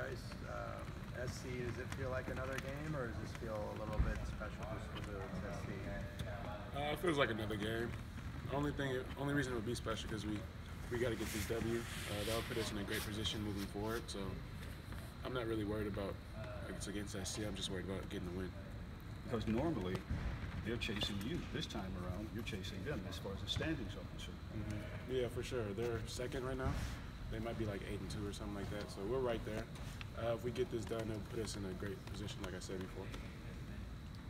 guys. Um, SC, does it feel like another game, or does this feel a little bit special just because it's SC? Uh, it feels like another game. Only thing, only reason it would be special because we we got to get this W. Uh, that'll put us in a great position moving forward. So I'm not really worried about if it's against SC. I'm just worried about getting the win. Because normally they're chasing you. This time around, you're chasing them as far as the standings are concerned. Yeah, for sure. They're second right now. They might be like eight and two or something like that. So we're right there. Uh, if we get this done, it'll put us in a great position, like I said before.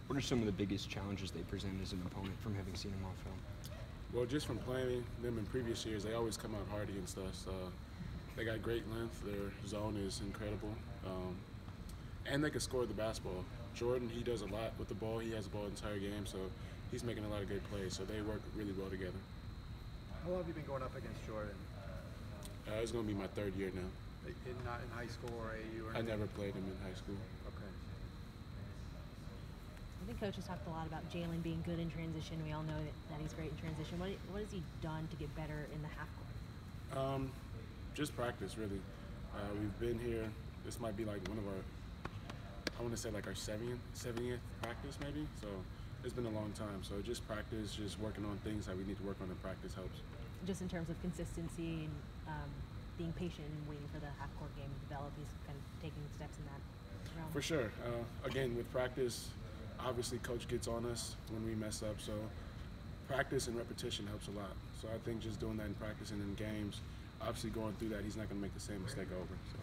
What are some of the biggest challenges they present as an opponent from having seen them on film? Well, just from playing them in previous years, they always come out hard against us. Uh, they got great length. Their zone is incredible, um, and they can score the basketball. Jordan, he does a lot with the ball. He has the ball the entire game, so he's making a lot of great plays. So they work really well together. How long have you been going up against Jordan? Uh, it's going to be my third year now. In, not in high school or AU or I never played him in high school. Okay. I think coaches has talked a lot about Jaylen being good in transition. We all know that, that he's great in transition. What, what has he done to get better in the half court? Um, just practice, really. Uh, we've been here. This might be like one of our, I want to say like our 70th, 70th practice maybe. So it's been a long time. So just practice, just working on things that we need to work on in practice helps. Just in terms of consistency and um, being patient and waiting for the half court game to develop, he's kind of taking steps in that realm. For sure. Uh, again, with practice, obviously coach gets on us when we mess up. So practice and repetition helps a lot. So I think just doing that in practice and in games, obviously going through that, he's not going to make the same mistake over. So.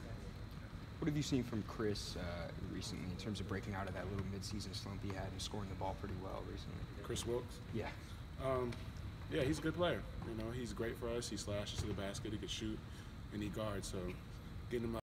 What have you seen from Kris uh, recently in terms of breaking out of that little midseason slump he had and scoring the ball pretty well recently? Kris Wilkes. Yeah. Um, yeah, he's a good player. You know, he's great for us. He slashes to the basket. He can shoot, and he guards. So, getting him